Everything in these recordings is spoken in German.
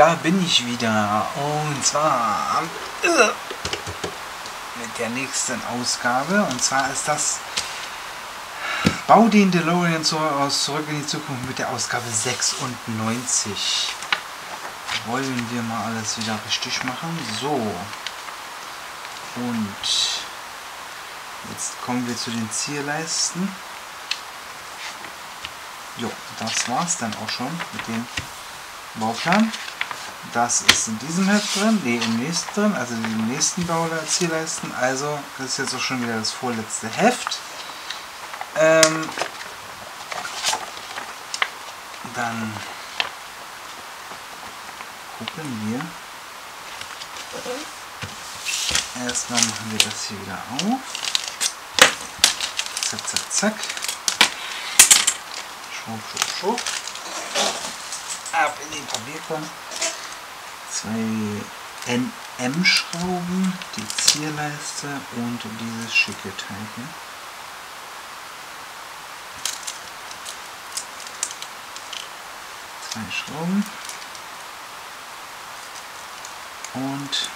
Da bin ich wieder. Und zwar äh, mit der nächsten Ausgabe. Und zwar ist das Bau den DeLorean aus Zurück in die Zukunft mit der Ausgabe 96. Wollen wir mal alles wieder richtig machen. So. Und jetzt kommen wir zu den Zierleisten. Jo, das war's dann auch schon mit dem Bauplan. Das ist in diesem Heft drin, nee, im nächsten drin, also im nächsten Bauzielleisten. Also, das ist jetzt auch schon wieder das vorletzte Heft. Ähm, dann gucken wir. Erstmal machen wir das hier wieder auf. Zack, zack, zack. Schwupp, schwupp, schwupp. Ab in den Papierkorb. Zwei NM-Schrauben, die Zierleiste und dieses schicke Teil hier. Zwei Schrauben. Und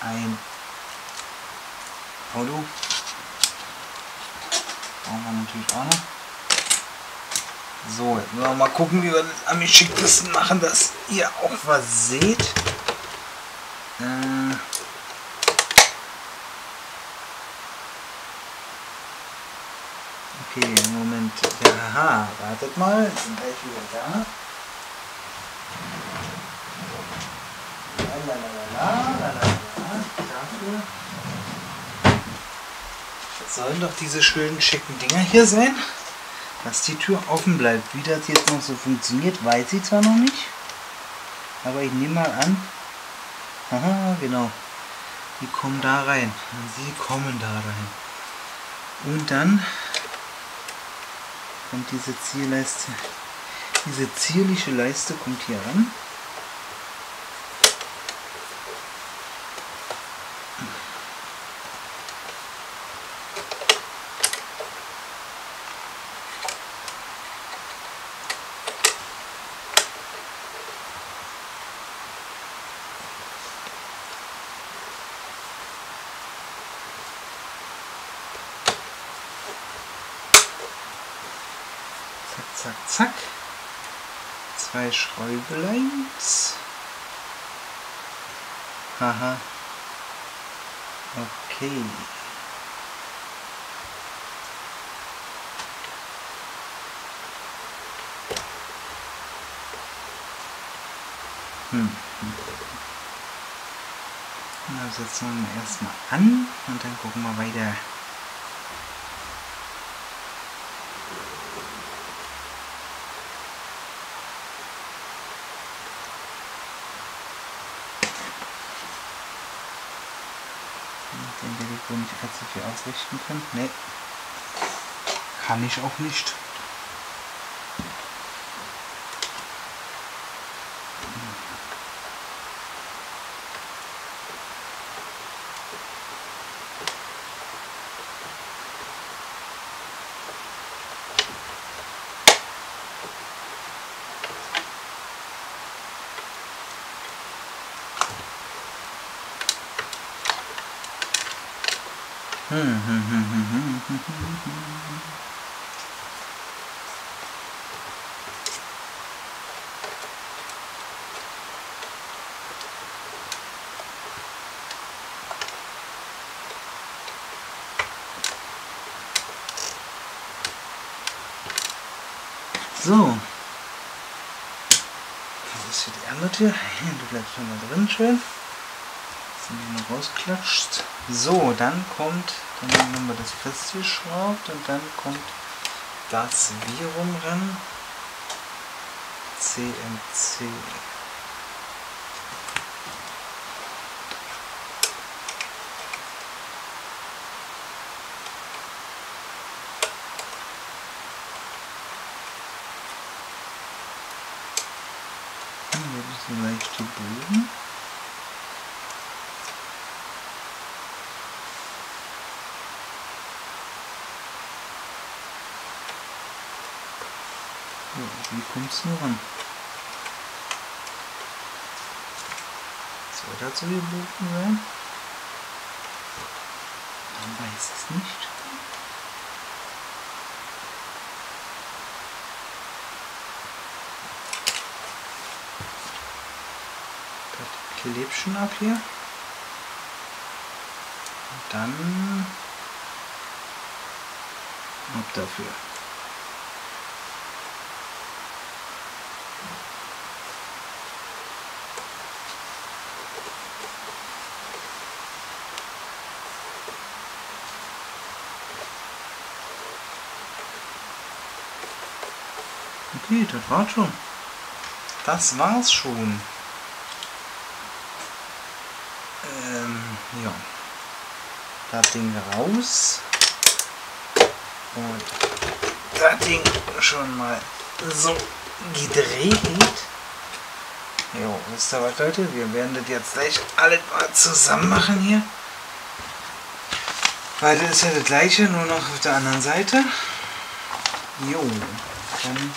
ein Auto. Brauchen wir natürlich auch noch. So, jetzt müssen wir mal gucken, wie wir das am geschicktesten machen, dass ihr auch was seht. Äh okay, Moment. Ja, haha, wartet mal, sind gleich wieder da. Dafür sollen doch diese schönen schicken Dinger hier sein, dass die Tür offen bleibt. Wie das jetzt noch so funktioniert, weiß ich zwar noch nicht, aber ich nehme mal an, aha, genau, die kommen da rein. Sie kommen da rein. Und dann kommt diese Zierleiste, diese zierliche Leiste kommt hier ran. Zack, zack. Zwei Schräubeleins. Haha. Okay. Hm. Na, setzen wir erstmal an und dann gucken wir weiter. Ich denke, die nicht allzu viel ausrichten können. Ne. Kann ich auch nicht. So. Das ist hier die andere Tür. Du bleibst schon mal drin schön. Die noch. So, dann kommt, dann haben wir das festgeschraubt und dann kommt das Virum ran. CMC. Hier ist leichte Bogen. Wie kommst du nur ran? Soll dazu geboten sein? Man weiß es nicht. Das klebt schon ab hier. Und dann ab dafür. Okay, das war's schon. Das war's schon. Ähm, ja. Das Ding raus. Und das Ding schon mal so gedreht. Jo, wisst ihr was, Leute? Wir werden das jetzt gleich alles mal zusammen machen hier. Weil das ist ja das gleiche, nur noch auf der anderen Seite. Jo, dann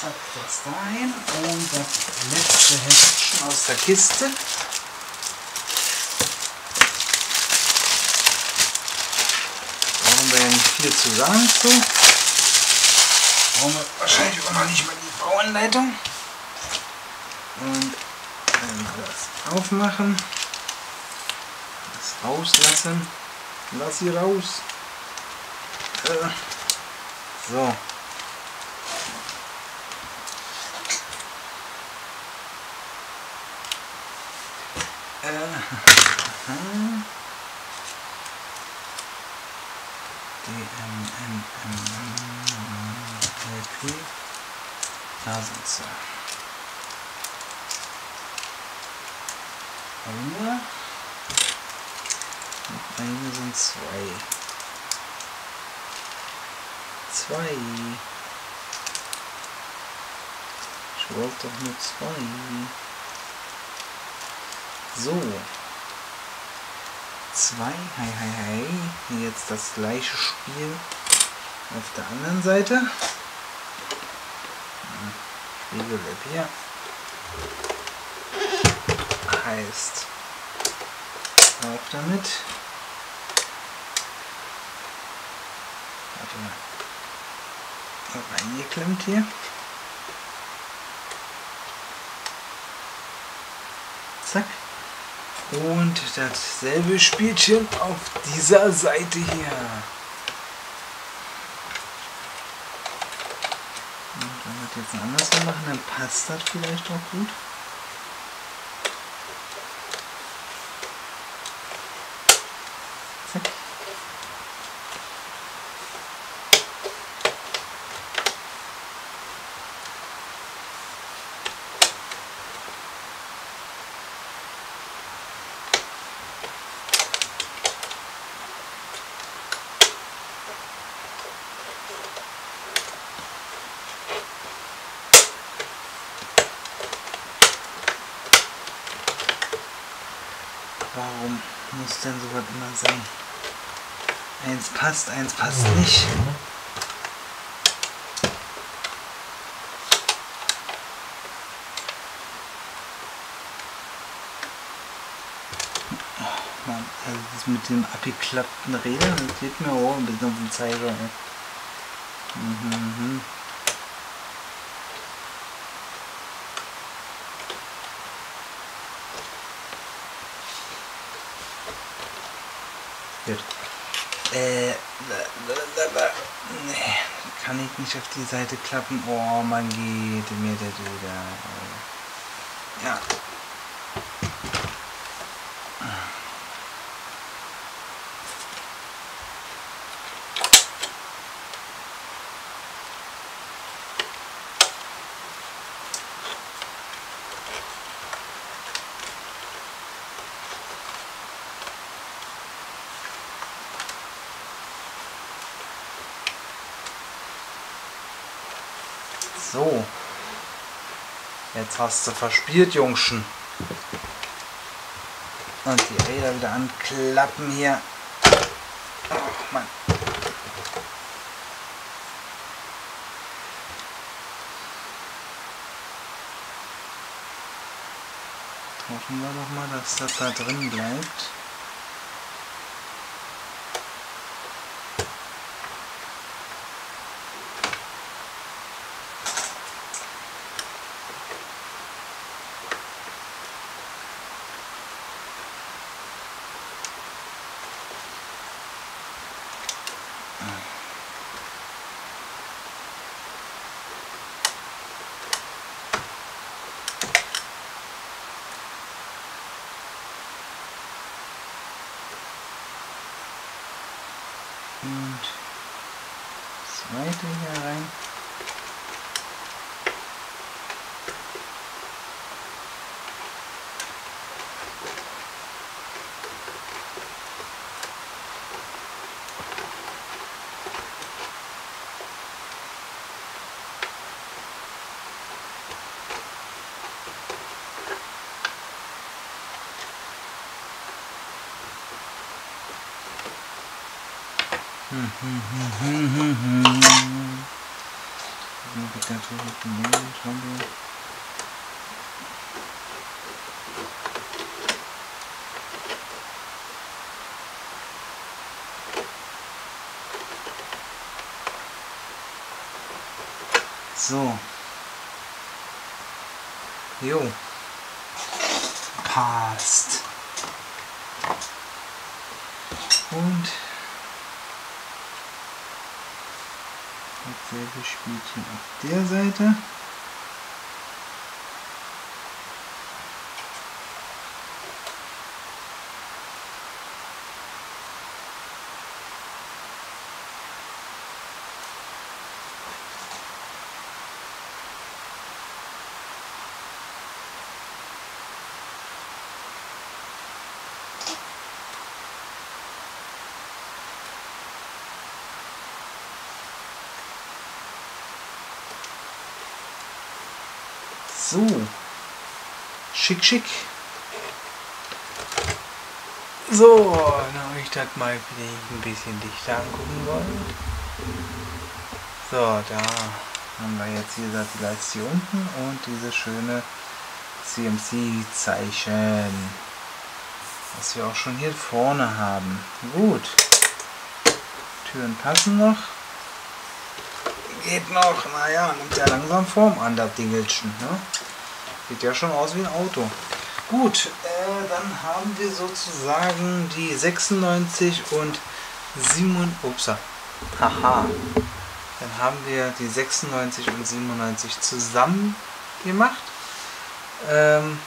zack, das dahin und das letzte Heftchen aus der Kiste. Brauchen wir ja nicht viel zu sagen zu. Brauchen wir wahrscheinlich auch noch nicht mal die Bauanleitung. Und dann das aufmachen. Das rauslassen. Lass sie raus. Äh, so. DMNLP. Da sind sie. Eine. Und eine sind zwei. Zwei. Ich wollte doch nur zwei. So. Zwei. Hi, hi, hi. Jetzt das gleiche Spiel auf der anderen Seite. Spiegelweb hier. Heißt auch damit. Warte mal. Reingeklemmt hier. Zack. Und dasselbe Spielchen auf dieser Seite hier. Und wenn wir das jetzt andersrum machen, dann passt das vielleicht auch gut. Warum muss denn sowas immer sein? Eins passt, eins passt nicht. Oh also das mit den abgeklappten Rädern, das geht mir auch ein bisschen auf den Zeiger. Mhm, mhm. Gut. Äh. Nee, kann ich nicht auf die Seite klappen. Oh, man geht mir das wieder. So. Jetzt hast du verspielt, Jungschen. Und die Räder wieder anklappen hier. Oh, Mann. Hoffen wir doch mal, dass das da drin bleibt. Und zweite hier rein. Wird natürlich gemeldet, haben wir. So. Jo. Passt. Und Dasselbe Spielchen auf der Seite. So. Schick, schick. So, wenn ihr euch das mal ein bisschen dichter angucken wollt. So, da haben wir jetzt hier Satellite hier unten und diese schöne CMC-Zeichen. Was wir auch schon hier vorne haben. Gut. Türen passen noch geht noch. Naja, nimmt ja langsam Form an, das Dingelchen. Ne? Sieht ja schon aus wie ein Auto. Gut, äh, dann haben wir sozusagen die 96 und 7. Upsa. Haha. Dann haben wir die 96 und 97 zusammen gemacht. Ähm,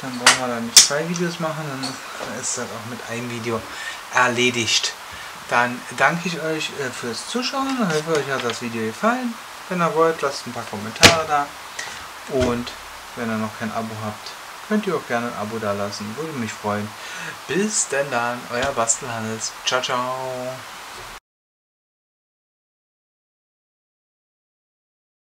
dann brauchen wir da nicht zwei Videos machen, dann ist das auch mit einem Video erledigt. Dann danke ich euch äh, fürs Zuschauen. Ich hoffe, euch hat das Video gefallen. Wenn ihr wollt, lasst ein paar Kommentare da. Und wenn ihr noch kein Abo habt, könnt ihr auch gerne ein Abo da lassen. Würde mich freuen. Bis denn dann, euer Bastelhannes. Ciao, ciao.